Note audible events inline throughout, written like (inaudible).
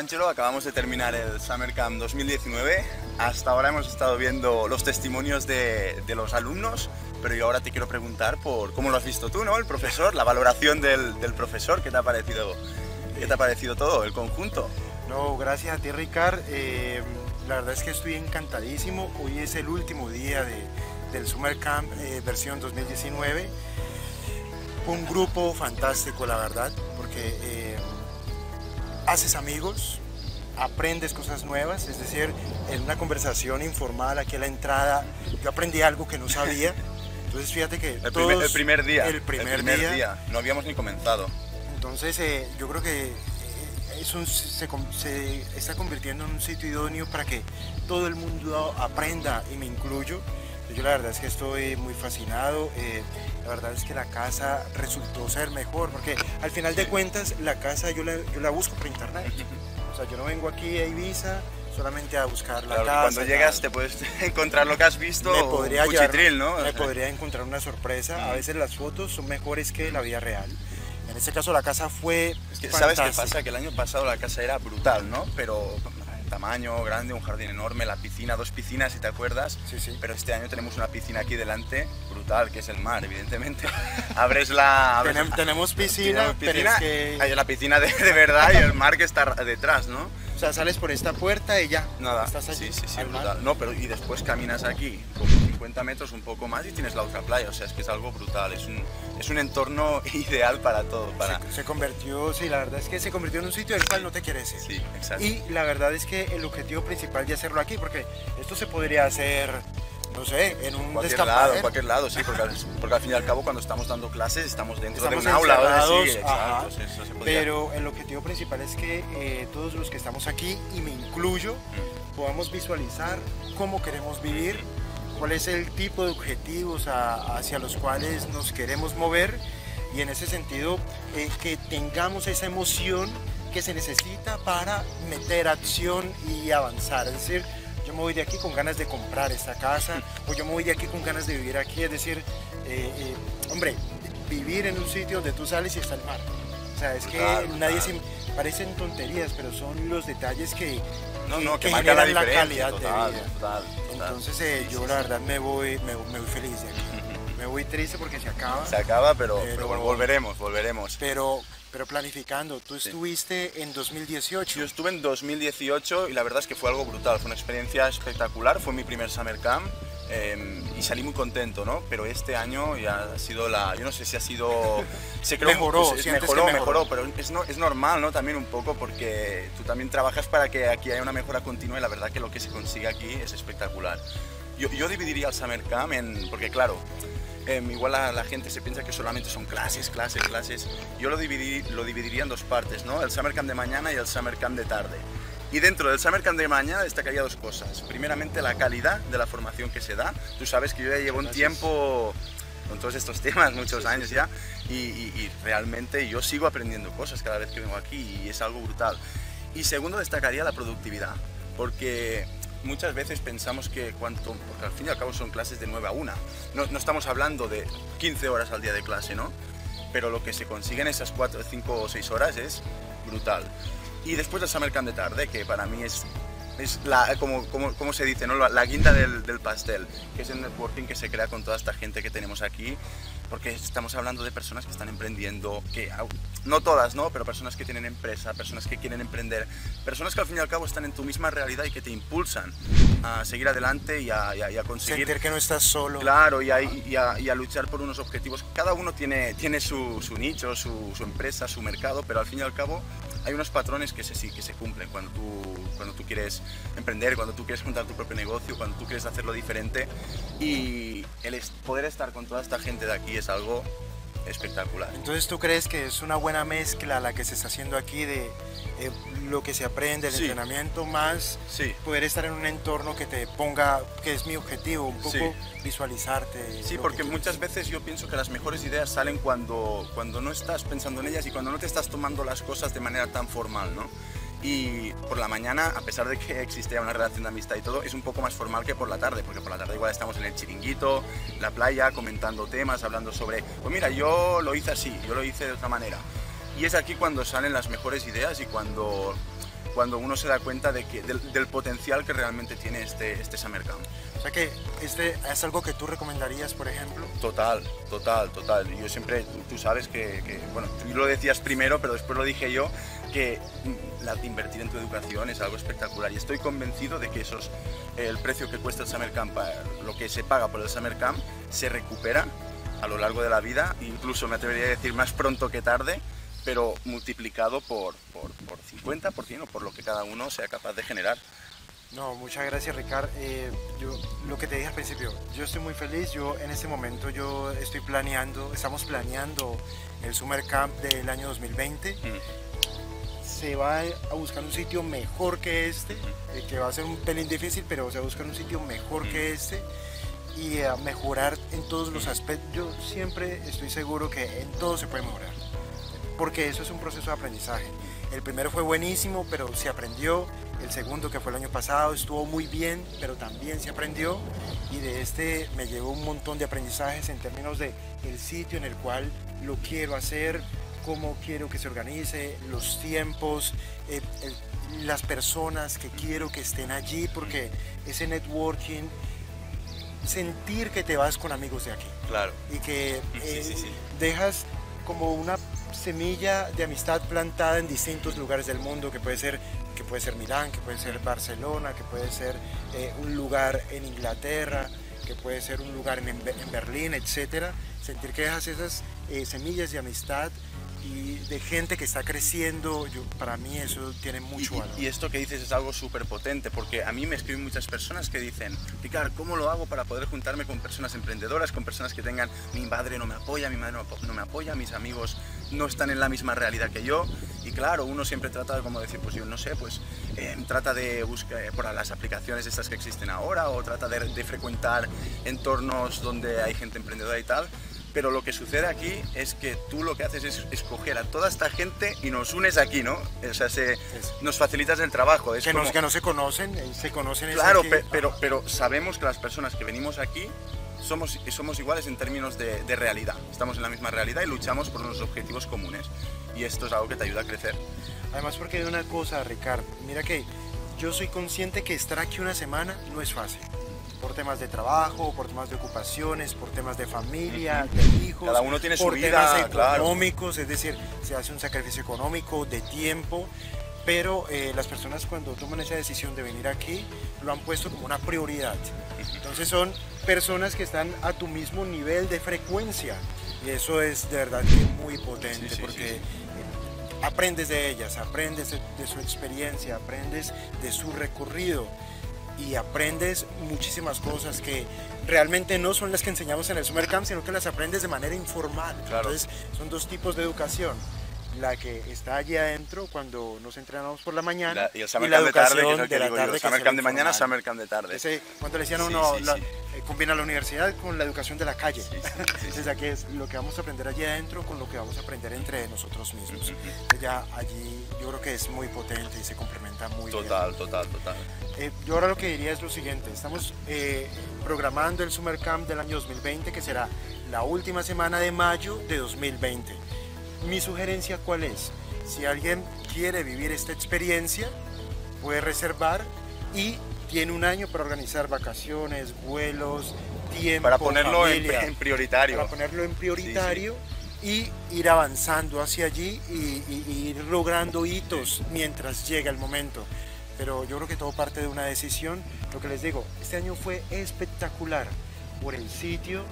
Angelo, acabamos de terminar el Summer Camp 2019. Hasta ahora hemos estado viendo los testimonios de, de los alumnos, pero yo ahora te quiero preguntar por cómo lo has visto tú, ¿no? El profesor, la valoración del, profesor, ¿qué te ha parecido? ¿Qué te ha parecido todo, el conjunto? No, gracias a ti, Ricard. Eh, la verdad es que estoy encantadísimo. Hoy es el último día de, del Summer Camp eh, versión 2019. Un grupo fantástico, la verdad, porque eh, haces amigos, aprendes cosas nuevas, es decir, en una conversación informal aquí a la entrada, yo aprendí algo que no sabía. (laughs) Entonces fíjate que El, todos- primer, el primer día. el primer, día, No habíamos ni comenzado. entonces eh, yo creo que eh, es un- se, se está convirtiendo en un sitio idóneo para que todo el mundo aprenda y me incluyo. Yo la verdad es que estoy muy fascinado. eh, la verdad es que la casa resultó ser mejor porque al final de cuentas la casa yo la, yo la busco por internet. O sea, yo no vengo aquí a Ibiza solamente a buscar la Claro, casa. cuando llegas te puedes (laughs) encontrar lo que has visto, me podría, un llevar- cuchitril, ¿no? me (laughs) podría encontrar una sorpresa. A veces las fotos son mejores que la vida real. En este caso la casa fue Es que, ¿Sabes qué pasa? Que el año pasado la casa era brutal, ¿no? Pero tamaño grande, un jardín enorme, la piscina, dos piscinas, si te acuerdas. Sí, sí. Pero este año tenemos una piscina aquí delante, brutal, que es el mar, evidentemente. (laughs) abres la... abres- Tenem- tenemos piscina, tenemos pero piscina, es que hay la piscina de, de verdad y el mar que está detrás, ¿no? o sea, sales por esta puerta y ya. Nada, Estás allí, sí, sí, sí, brutal. No, pero y después caminas aquí, 50 metros, un poco más, y tienes la otra playa. O sea, es que es algo brutal. Es un, es un entorno (laughs) ideal para todo. Para... Se, se convirtió, sí, la verdad es que se convirtió en un sitio del cual no te quieres ir. Sí, exacto. Y la verdad es que el objetivo principal de hacerlo aquí, porque esto se podría hacer, no sé, en un cualquier lado, en cualquier lado, sí, porque, al- porque al fin y al cabo cuando estamos dando clases estamos dentro Estamos de un aula. sí, exacto, eso se Pero el objetivo principal es que eh, todos los que estamos aquí, y me incluyo, Mm. podamos visualizar cómo queremos vivir, cuál es el tipo de objetivos a- hacia los cuales nos queremos mover y en ese sentido eh, que tengamos esa emoción que se necesita para meter acción y avanzar. Es decir, yo me voy de aquí con ganas de comprar esta casa o yo me voy de aquí con ganas de vivir aquí. Es decir, eh, eh, hombre, vivir en un sitio donde tú sales y está el mar. O sea, es que nadie se... Parecen tonterías, pero son los detalles que, No, no, que, que marca la la calidad de total, vida. total, total. Entonces eh, Sí, yo sí, la sí. verdad me voy, me, me voy feliz de aquí. (laughs) Me voy triste porque se acaba, Se acaba, pero, Pero- pero bueno, volveremos, volveremos. pero, pero planificando. Tú estuviste en 2018. Yo estuve en 2018 y la verdad es que fue algo brutal, fue una experiencia espectacular, fue mi primer Summer Camp eh, y salí muy contento, ¿no? Pero este año ya ha sido la, yo no sé si ha sido, se creo, Mejoró, pues, mejoró, mejoró, mejoró. pero es, no, es normal, ¿no? También un poco porque tú también trabajas para que aquí haya una mejora continua y la verdad que lo que se consigue aquí es espectacular. Yo, yo dividiría el Summer Camp en, porque claro, Em, igual la, la gente se piensa que solamente son clases, clases, clases. Yo lo, dividí- lo dividiría en dos partes, ¿no? El Summer Camp de mañana y el Summer Camp de tarde. Y dentro del Summer Camp de mañana destacaría dos cosas. Primeramente, la calidad de la formación que se da. Tú sabes que yo ya llevo un tiempo con todos estos (laughs) temas, muchos años ya, y, y- y realmente yo sigo aprendiendo cosas cada vez que vengo aquí y es algo brutal. Y segundo, destacaría la productividad, porque muchas veces pensamos que cuanto, porque al fin y al cabo son clases de 9 a 1, no, no estamos hablando de 15 horas al día de clase, ¿no? Pero lo que se consigue en esas 4, 5 o 6 horas es brutal. Y después el Summer Camp de tarde, que para mí es, es la, como, como, como se dice, ¿no? la, la guinda del, del pastel, que es el networking que se crea con toda esta gente que tenemos aquí, porque estamos hablando de personas que están emprendiendo, que no todas, ¿no? Pero personas que tienen empresa, personas que quieren emprender, personas que al fin y al cabo están en tu misma realidad y que te impulsan a seguir adelante y a, y a- y a conseguir Sentir que no estás solo. Claro, y a, y a- y a luchar por unos objetivos. Cada uno tiene, tiene su, su nicho, su, su empresa, su mercado, pero al fin y al cabo hay unos patrones que se, que se cumplen cuando tú, cuando tú quieres emprender, cuando tú quieres montar tu propio negocio, cuando tú quieres hacerlo diferente. Y el poder estar con toda esta gente de aquí es algo espectacular. Entonces tú crees que es una buena mezcla la que se está haciendo aquí de eh, lo que se aprende, el Sí. entrenamiento, más Sí. poder estar en un entorno que te ponga, que es mi objetivo, un poco Sí. visualizarte. Sí, porque muchas veces yo pienso que las mejores ideas salen cuando, cuando no estás pensando en ellas y cuando no te estás tomando las cosas de manera tan formal, ¿no? Y por la mañana, a pesar de que existe ya una relación de amistad y todo, es un poco más formal que por la tarde, porque por la tarde igual estamos en el chiringuito, la playa, comentando temas, hablando sobre, pues mira, yo lo hice así, yo lo hice de otra manera. Y es aquí cuando salen las mejores ideas y cuando cuando uno se da cuenta de que, del, del potencial que realmente tiene este, este Summer Camp. O sea que este es algo que tú recomendarías, por ejemplo. Total, total, total. Yo siempre, tú, tú sabes que, que, bueno, tú lo decías primero, pero después lo dije yo, que mm, la, invertir en tu educación es algo espectacular y estoy convencido de que esos, el precio que cuesta el Summer Camp, eh, lo que se paga por el Summer Camp, se recupera a lo largo de la vida, incluso me atrevería a decir más pronto que tarde, pero multiplicado por, por, por 50% o por lo que cada uno sea capaz de generar. No, muchas gracias Ricardo. Eh, yo, lo que te dije al principio, yo estoy muy feliz, yo en este momento yo estoy planeando, estamos planeando el Summer Camp del año 2020. Mm. Se va a buscar un sitio mejor que este, eh, que va a ser un pelín difícil, pero se va a buscar un sitio mejor que este y a mejorar en todos los aspectos. Yo siempre estoy seguro que en todo se puede mejorar, porque eso es un proceso de aprendizaje. El primero fue buenísimo, pero se aprendió, el segundo, que fue el año pasado, estuvo muy bien, pero también se aprendió. Y de este me llegó un montón de aprendizajes en términos de el sitio en el cual lo quiero hacer, cómo quiero que se organice, los tiempos, eh, el, las personas que quiero que estén allí, porque ese networking, sentir que te vas con amigos de aquí. Claro. Y que eh, (laughs) sí, sí, sí, dejas como una semilla de amistad plantada en distintos lugares del mundo, que puede ser que puede ser Milán, que puede ser Barcelona, que puede ser eh, un lugar en Inglaterra, que puede ser un lugar en, en Berlín, etcétera. Sentir que dejas esas eh, semillas de amistad y de gente que está creciendo, yo, para mí eso tiene mucho y, valor. Y esto que dices es algo súper potente, porque a mí me escriben muchas personas que dicen, Ricardo, ¿cómo lo hago para poder juntarme con personas emprendedoras, con personas que tengan, mi padre no me apoya, mi madre no, me apoya, mis amigos no están en la misma realidad que yo? Y claro, uno siempre trata de como decir, pues yo no sé, pues eh, trata de buscar por las aplicaciones estas que existen ahora o trata de, de frecuentar entornos donde hay gente emprendedora y tal, pero lo que sucede aquí es que tú lo que haces es escoger a toda esta gente y nos unes aquí, ¿no? O sea, se, nos facilitas el trabajo. Es que, como... no, que no se conocen, eh, se conocen. Claro, pe pero, pero sabemos que las personas que venimos aquí somos, somos iguales en términos de, de, realidad. Estamos en la misma realidad y luchamos por unos objetivos comunes. Y esto es algo que te ayuda a crecer. Además, porque hay una cosa, Ricardo. Mira que yo soy consciente que estar aquí una semana no es fácil por temas de trabajo, por temas de ocupaciones, por temas de familia, de hijos. Cada uno tiene por su temas vida, económicos, claro. es decir, se hace un sacrificio económico, de tiempo, pero eh, las personas cuando toman esa decisión de venir aquí lo han puesto como una prioridad. Entonces son personas que están a tu mismo nivel de frecuencia y eso es de verdad muy potente sí, sí, porque sí. aprendes de ellas, aprendes de, de su experiencia, aprendes de su recorrido y aprendes muchísimas cosas que realmente no son las que enseñamos en el Summer Camp, sino que las aprendes de manera informal. Claro. Entonces, son dos tipos de educación. La que está allí adentro cuando nos entrenamos por la mañana La- y el Summer la Camp de tarde, que es el que de digo yo. tarde. que Summer Camp de mañana. Summer Camp de tarde. Ese, cuando le decían a Sí, uno, sí, la- sí. eh, combina la universidad con la educación de la calle. Sí, sí, sí, sí. (laughs) Entonces aquí es lo que vamos a aprender allí adentro con lo que vamos a aprender entre nosotros mismos. Ujú. Entonces ya allí yo creo que es muy potente y se complementa muy bien. Total, total, total. Eh, yo ahora lo que diría es lo siguiente, estamos eh, programando el Summer Camp del año 2020 que será la última semana de mayo de 2020. Mi sugerencia cuál es? Si alguien quiere vivir esta experiencia, puede reservar y tiene un año para organizar vacaciones, vuelos, tiempo, Para ponerlo en, familia, en prioritario. para ponerlo en prioritario y ir avanzando hacia allí y, y- y ir logrando hitos mientras llega el momento. Pero yo creo que todo parte de una decisión. Lo que les digo, este año fue espectacular por el sitio.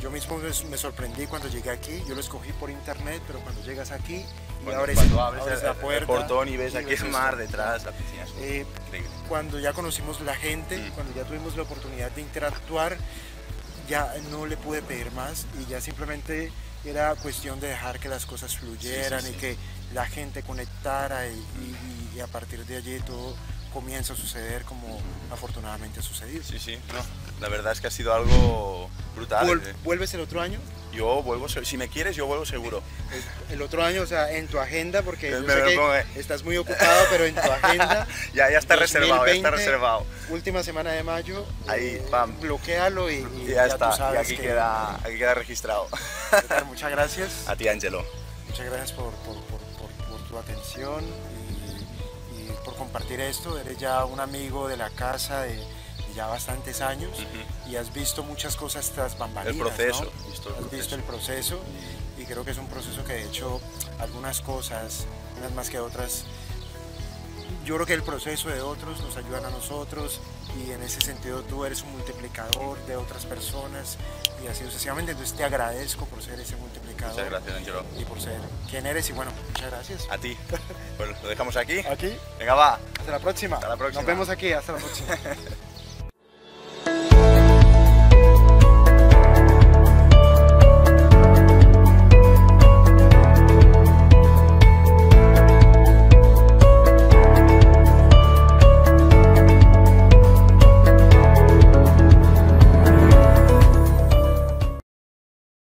Yo mismo me, sorprendí cuando llegué aquí. Yo lo escogí por internet, pero cuando llegas aquí y Cuando, abres, cuando abres, abres el, la el puerta portón y ves aquí el mar detrás, la piscina. es Eh, increíble. cuando ya conocimos la gente, Mm. cuando ya tuvimos la oportunidad de interactuar, ya no le pude pedir más y ya simplemente era cuestión de dejar que las cosas fluyeran Sí, sí, sí. y que la gente conectara y, y- y a partir de allí todo comienza a suceder como afortunadamente ha sucedido. Sí, sí, no. La verdad es que ha sido algo brutal. Vuel- eh. ¿Vuelves el otro año? Yo vuelvo, si me quieres, yo vuelvo seguro. El- otro año, o sea, en tu agenda, porque yo sé que eh. estás muy ocupado, pero en tu agenda, (laughs) Ya, ya está reservado, ya está 2020, reservado. última semana de mayo, Ahí, eh, pam. bloquealo y, y Y ya, tú está, y sabes aquí que- queda, aquí queda registrado. Muchas gracias. (laughs) A ti, Angelo. Muchas gracias por, por- por- por- por tu atención por compartir esto. Eres ya un amigo de la casa de, de ya bastantes años y has visto muchas cosas tras bambalinas. El proceso, ¿no? visto el Has visto el proceso y creo que es un proceso que de hecho algunas cosas, unas más que otras, yo creo que el proceso de otros nos ayudan a nosotros y en ese sentido tú eres un multiplicador de otras personas y así sucesivamente. Entonces te agradezco por ser ese multiplicador Muchas gracias, Angelo. y por ser quien eres y bueno, muchas gracias. A ti. Pues lo dejamos aquí. Aquí, Venga, va. hasta la próxima. Hasta la próxima. Nos vemos aquí, hasta la próxima. (laughs)